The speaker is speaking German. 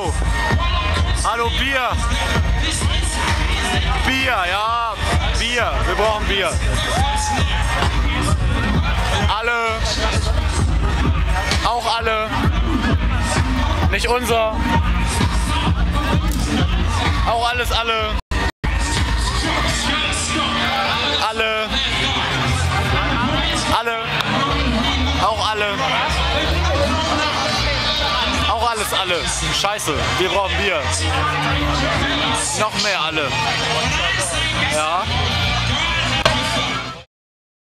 Hallo. Hallo, Bier. Bier, ja. Bier. Wir brauchen Bier. Alle. Auch alle. Nicht unser. Auch alles alle. Auch alles alle. Scheiße, wir brauchen Bier. Noch mehr alle.